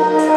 Bye.